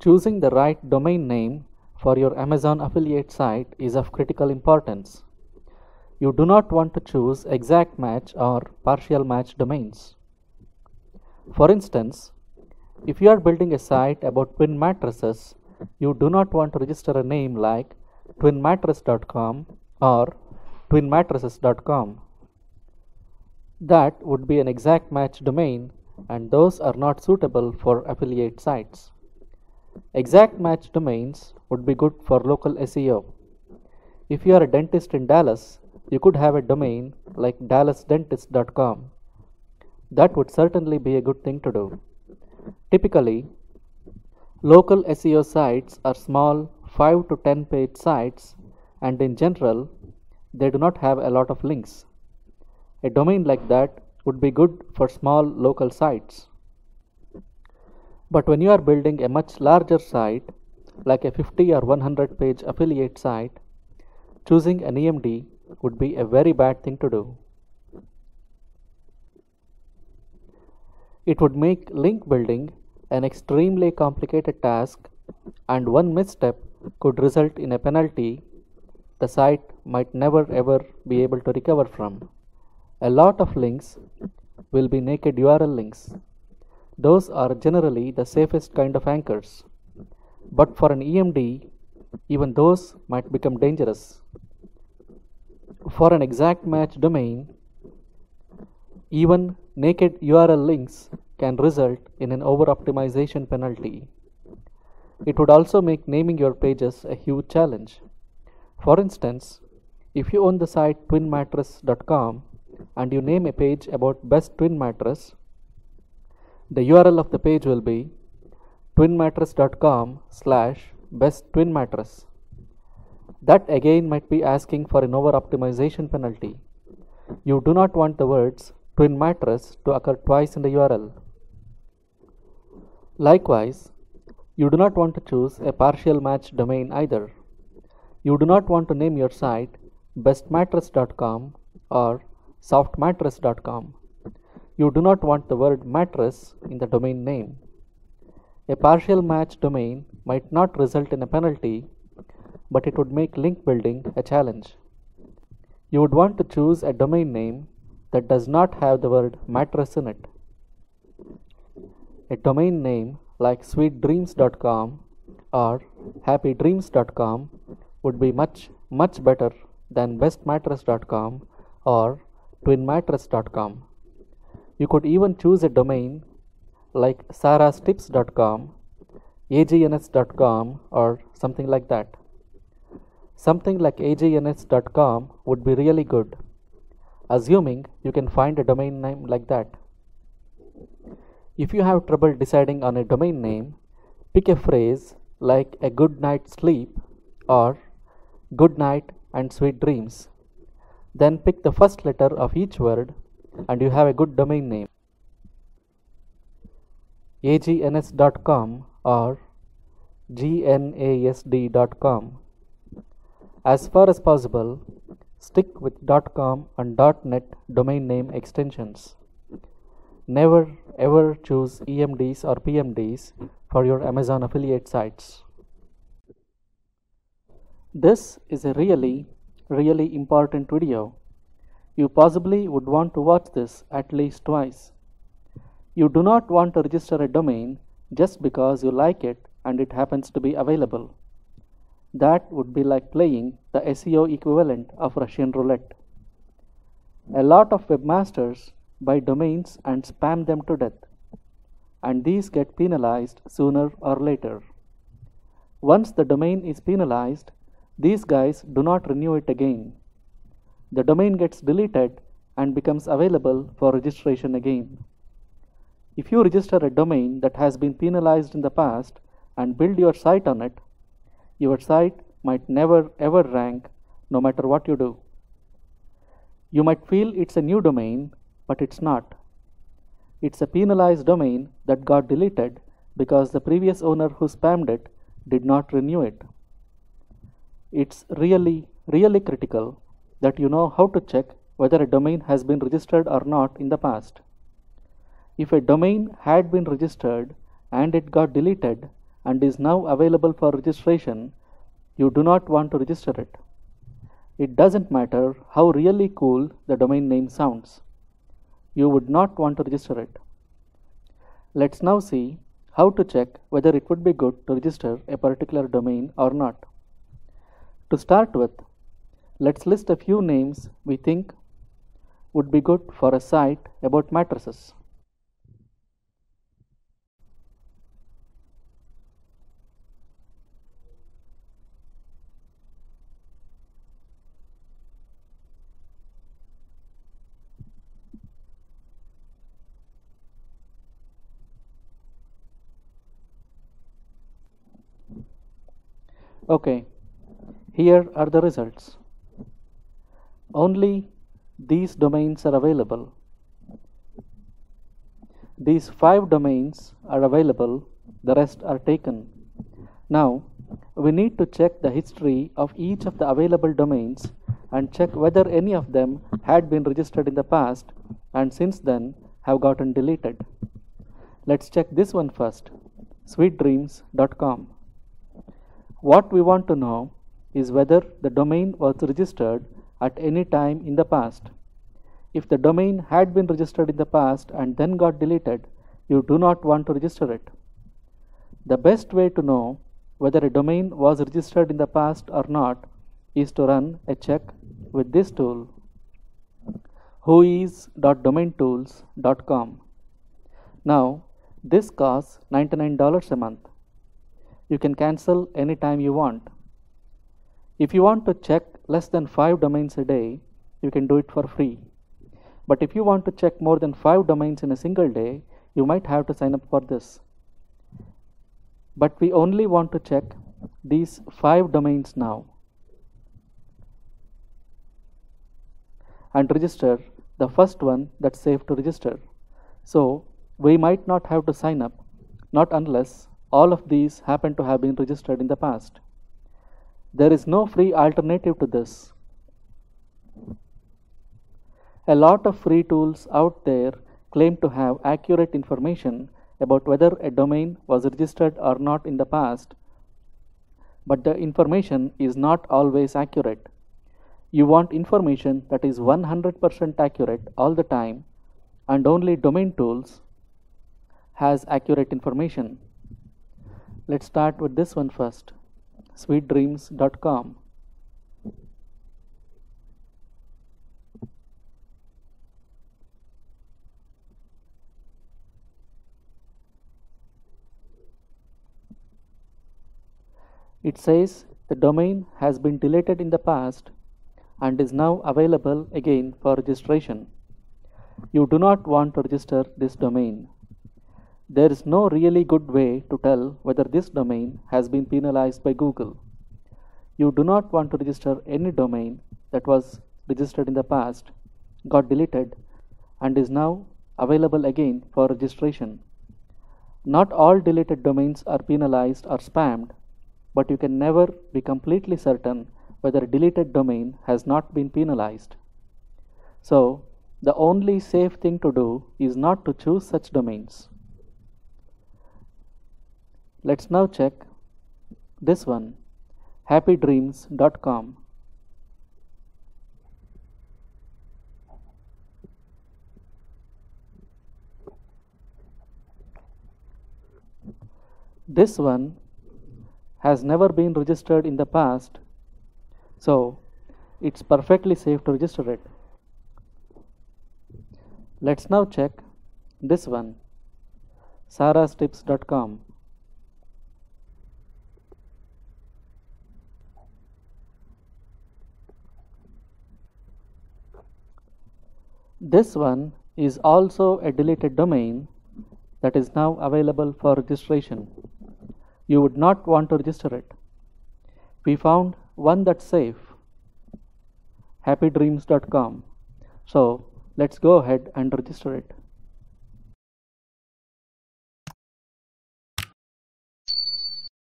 Choosing the right domain name for your Amazon affiliate site is of critical importance. You do not want to choose exact match or partial match domains. For instance, if you are building a site about twin mattresses, you do not want to register a name like twinmattress.com or twinmattresses.com. That would be an exact match domain and those are not suitable for affiliate sites. Exact match domains would be good for local SEO. If you are a dentist in Dallas, you could have a domain like dallasdentist.com. That would certainly be a good thing to do. Typically, local SEO sites are small 5 to 10 page sites and in general they do not have a lot of links. A domain like that would be good for small local sites. But when you are building a much larger site, like a 50 or 100 page affiliate site, choosing an EMD would be a very bad thing to do. It would make link building an extremely complicated task, and one misstep could result in a penalty the site might never ever be able to recover from. A lot of links will be naked URL links. Those are generally the safest kind of anchors. But for an EMD, even those might become dangerous. For an exact match domain, even naked URL links can result in an over optimization penalty. It would also make naming your pages a huge challenge. For instance, if you own the site twinmattress.com and you name a page about best twin mattress, the URL of the page will be twinmattress.com slash best twin mattress. That again might be asking for an over optimization penalty. You do not want the words twin mattress to occur twice in the URL. Likewise, you do not want to choose a partial match domain either. You do not want to name your site bestmattress.com or softmattress.com. You do not want the word mattress in the domain name. A partial match domain might not result in a penalty, but it would make link building a challenge. You would want to choose a domain name that does not have the word mattress in it. A domain name like sweetdreams.com or happydreams.com would be much, much better than bestmattress.com or twinmattress.com. You could even choose a domain like sarastips.com, agns.com, or something like that. Something like agns.com would be really good, assuming you can find a domain name like that. If you have trouble deciding on a domain name, pick a phrase like a good night's sleep or good night and sweet dreams. Then pick the first letter of each word and you have a good domain name. agns.com or gnasd.com. As far as possible, stick with .com and .net domain name extensions. Never ever choose EMDs or PMDs for your Amazon affiliate sites. This is a really, really important video. You possibly would want to watch this at least twice. You do not want to register a domain just because you like it and it happens to be available. That would be like playing the SEO equivalent of Russian roulette. A lot of webmasters buy domains and spam them to death, and these get penalized sooner or later. Once the domain is penalized, these guys do not renew it again. The domain gets deleted and becomes available for registration again. If you register a domain that has been penalized in the past and build your site on it, your site might never ever rank no matter what you do. You might feel it's a new domain, but it's not. It's a penalized domain that got deleted because the previous owner who spammed it did not renew it. It's really, really critical that you know how to check whether a domain has been registered or not in the past. If a domain had been registered and it got deleted and is now available for registration, you do not want to register it. It doesn't matter how really cool the domain name sounds. You would not want to register it. Let's now see how to check whether it would be good to register a particular domain or not. To start with, let's list a few names we think would be good for a site about mattresses. Okay, here are the results. Only these domains are available. These five domains are available, the rest are taken. Now, we need to check the history of each of the available domains and check whether any of them had been registered in the past and since then have gotten deleted. Let's check this one first sweetdreams.com. What we want to know is whether the domain was registered at any time in the past. If the domain had been registered in the past and then got deleted, you do not want to register it. The best way to know whether a domain was registered in the past or not is to run a check with this tool whois.domaintools.com. Now, this costs $99 a month you can cancel anytime you want. If you want to check less than 5 domains a day, you can do it for free. But if you want to check more than 5 domains in a single day, you might have to sign up for this. But we only want to check these 5 domains now and register the first one that's safe to register. So we might not have to sign up, not unless all of these happen to have been registered in the past. There is no free alternative to this. A lot of free tools out there claim to have accurate information about whether a domain was registered or not in the past, but the information is not always accurate. You want information that is 100% accurate all the time, and only Domain Tools has accurate information. Let's start with this one first sweetdreams.com. It says the domain has been deleted in the past and is now available again for registration. You do not want to register this domain. There is no really good way to tell whether this domain has been penalized by Google. You do not want to register any domain that was registered in the past, got deleted, and is now available again for registration. Not all deleted domains are penalized or spammed, but you can never be completely certain whether a deleted domain has not been penalized. So, the only safe thing to do is not to choose such domains. Let's now check this one happydreams.com. This one has never been registered in the past, so it's perfectly safe to register it. Let's now check this one sarastips.com. This one is also a deleted domain that is now available for registration. You would not want to register it. We found one that's safe, happydreams.com. So let's go ahead and register it.